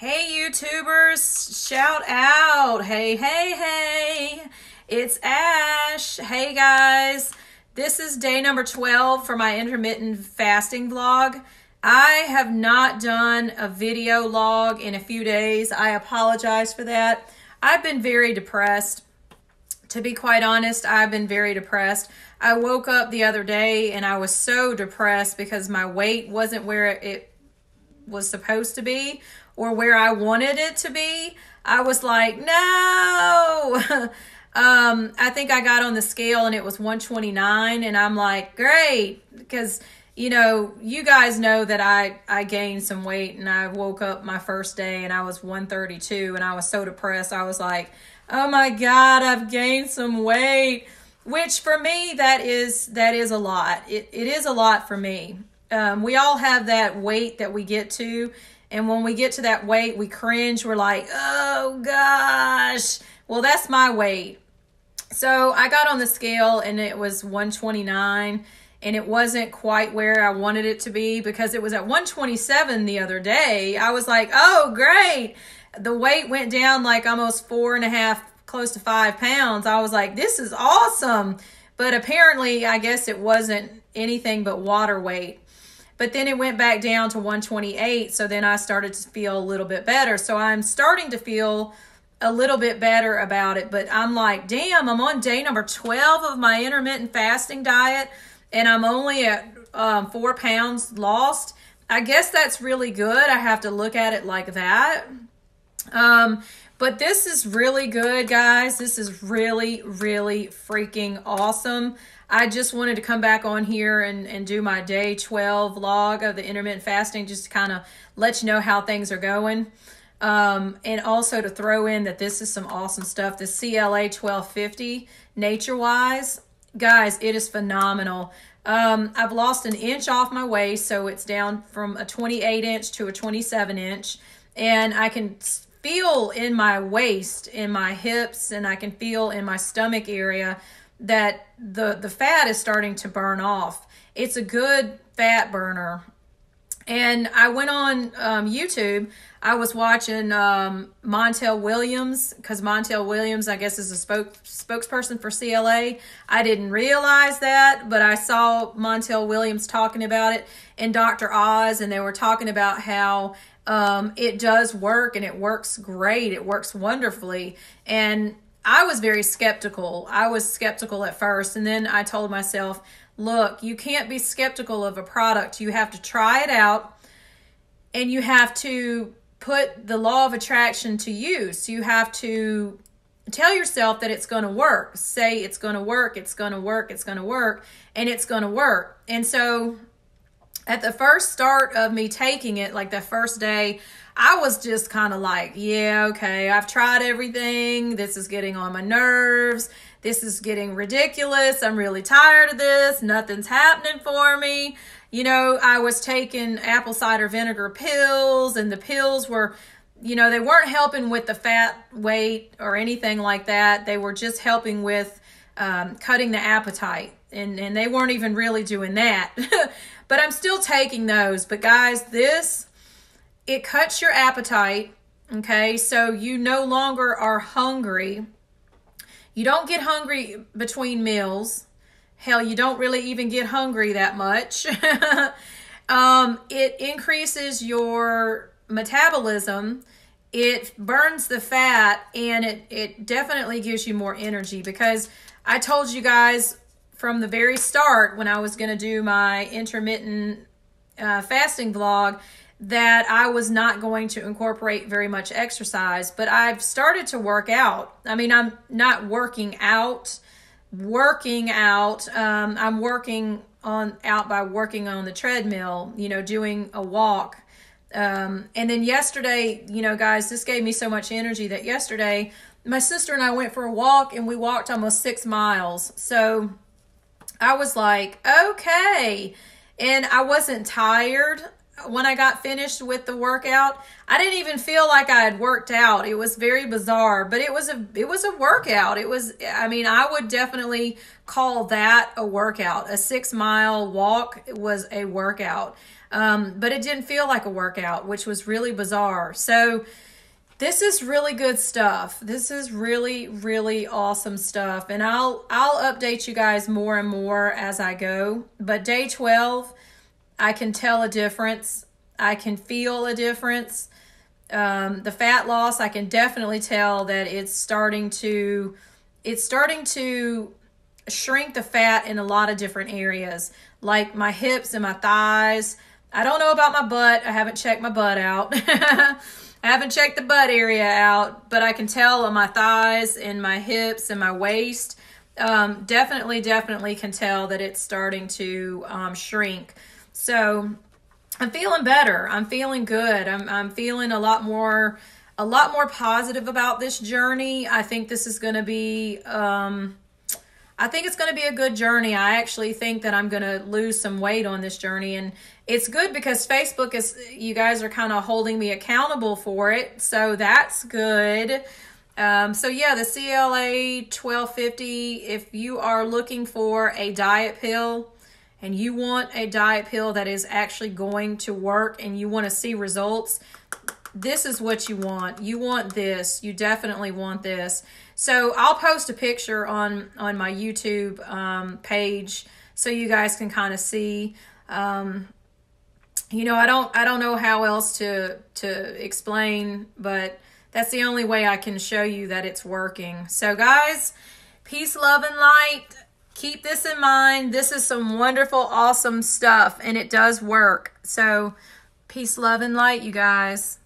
Hey, YouTubers, shout out. Hey, hey, hey. It's Ash. Hey, guys. This is day number 12 for my intermittent fasting vlog. I have not done a video log in a few days. I apologize for that. I've been very depressed. To be quite honest, I've been very depressed. I woke up the other day and I was so depressed because my weight wasn't where it was supposed to be or where I wanted it to be, I was like, no. um, I think I got on the scale and it was 129, and I'm like, great, because you know, you guys know that I I gained some weight and I woke up my first day and I was 132 and I was so depressed. I was like, "Oh my god, I've gained some weight." Which for me that is that is a lot. It it is a lot for me. Um, we all have that weight that we get to and when we get to that weight, we cringe. We're like, oh gosh. Well, that's my weight. So I got on the scale and it was 129 and it wasn't quite where I wanted it to be because it was at 127 the other day. I was like, oh, great. The weight went down like almost four and a half, close to five pounds. I was like, this is awesome. But apparently, I guess it wasn't anything but water weight. But then it went back down to 128. So then I started to feel a little bit better. So I'm starting to feel a little bit better about it. But I'm like, damn, I'm on day number 12 of my intermittent fasting diet and I'm only at um, four pounds lost. I guess that's really good. I have to look at it like that. Um, but this is really good, guys. This is really, really freaking awesome. I just wanted to come back on here and, and do my day 12 vlog of the intermittent fasting just to kind of let you know how things are going. Um, and also to throw in that this is some awesome stuff. The CLA 1250 Nature Wise. Guys, it is phenomenal. Um, I've lost an inch off my waist, so it's down from a 28 inch to a 27 inch. And I can feel in my waist, in my hips, and I can feel in my stomach area that the the fat is starting to burn off. It's a good fat burner. And I went on um, YouTube. I was watching um, Montel Williams because Montel Williams, I guess, is a spoke, spokesperson for CLA. I didn't realize that, but I saw Montel Williams talking about it and Dr. Oz, and they were talking about how um, it does work and it works great. It works wonderfully. And I was very skeptical. I was skeptical at first, and then I told myself, look, you can't be skeptical of a product. You have to try it out and you have to put the law of attraction to use. You have to tell yourself that it's going to work. Say it's going to work, it's going to work, it's going to work, and it's going to work. And so at the first start of me taking it, like the first day, I was just kind of like, yeah, okay, I've tried everything. This is getting on my nerves. This is getting ridiculous. I'm really tired of this. Nothing's happening for me. You know, I was taking apple cider vinegar pills, and the pills were, you know, they weren't helping with the fat weight or anything like that. They were just helping with um, cutting the appetite, and, and they weren't even really doing that. but I'm still taking those. But guys, this it cuts your appetite. Okay, so you no longer are hungry. You don't get hungry between meals. Hell, you don't really even get hungry that much. um, it increases your metabolism. It burns the fat and it, it definitely gives you more energy because I told you guys from the very start when I was going to do my intermittent uh, fasting vlog that I was not going to incorporate very much exercise, but I've started to work out. I mean, I'm not working out, working out. Um, I'm working on out by working on the treadmill, you know, doing a walk. Um, and then yesterday, you know, guys, this gave me so much energy that yesterday my sister and I went for a walk and we walked almost six miles. So I was like, okay. And I wasn't tired when I got finished with the workout, I didn't even feel like I had worked out. It was very bizarre, but it was a it was a workout. It was I mean, I would definitely call that a workout. A 6-mile walk was a workout. Um, but it didn't feel like a workout, which was really bizarre. So, this is really good stuff. This is really really awesome stuff and I'll I'll update you guys more and more as I go. But day 12 I can tell a difference. I can feel a difference. Um, the fat loss I can definitely tell that it's starting to it's starting to shrink the fat in a lot of different areas like my hips and my thighs. I don't know about my butt. I haven't checked my butt out. I haven't checked the butt area out, but I can tell on my thighs and my hips and my waist. Um, definitely, definitely can tell that it's starting to um, shrink. So I'm feeling better. I'm feeling good. I'm, I'm feeling a lot more, a lot more positive about this journey. I think this is going to be, um, I think it's going to be a good journey. I actually think that I'm going to lose some weight on this journey. And it's good because Facebook is, you guys are kind of holding me accountable for it. So that's good. Um, so yeah, the CLA 1250, if you are looking for a diet pill and you want a diet pill that is actually going to work and you want to see results, this is what you want. You want this. You definitely want this. So I'll post a picture on on my YouTube um, page so you guys can kind of see. Um, you know, I don't I don't know how else to to explain, but that's the only way I can show you that it's working. So guys, peace, love, and light. Keep this in mind. This is some wonderful, awesome stuff, and it does work. So peace, love, and light, you guys.